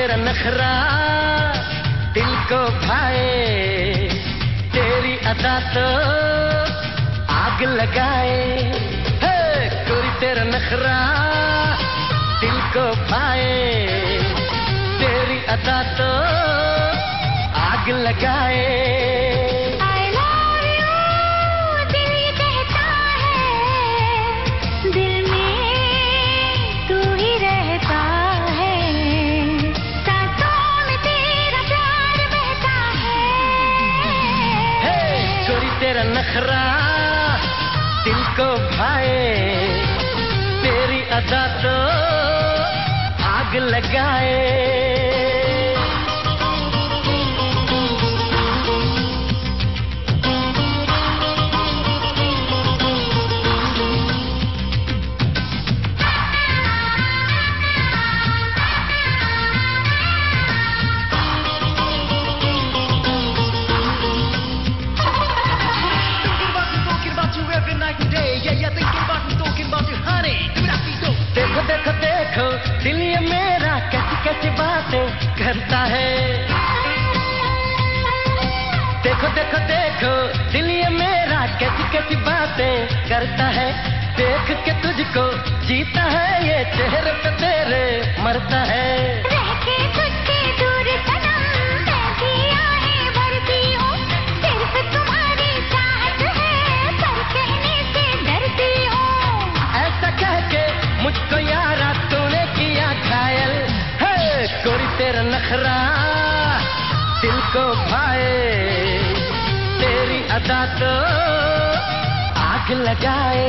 तेरा नखरा दिल को भाए, तेरी अदा तो आग लगाए। कोई तेरा नखरा दिल को भाए, तेरी अदा तो आग लगाए। तेरी तो आग लगाए। देखो देखो दिल ये मेरा कैसी कैसी बातें करता है। देख के तुझको जीता है ये चेहरे पे तेरे मरता है। मुझको यारा तूने किया घायल। है तेरा नखरा दिल को भाए। अदा तो आग लगाए।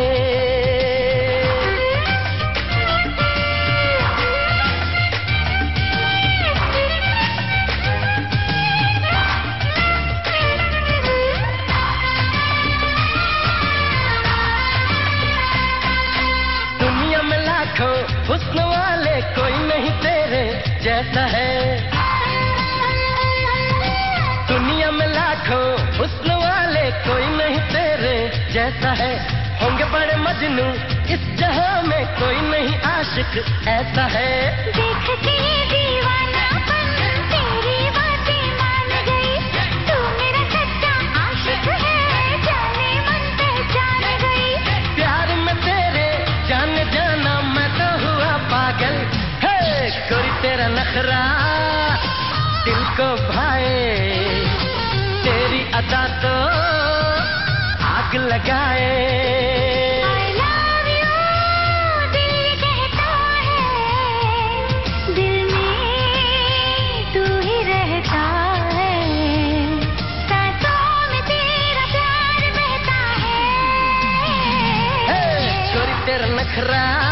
लाखों हुस्न वाले कोई नहीं तेरे जैसा है। जैसा है होंगे बड़े मजनू। इस जहाँ में कोई नहीं आशिक ऐसा है। देख के दीवाना तेरी बातें मान गई। तू मेरा सच्चा आशिक है जाने मन पहचान गई। प्यार में तेरे जाने जाना मैं तो हुआ पागल। है कोई तेरा नखरा दिल को भाए। तेरी अदा तो आग लगाए। तेरा नखरा।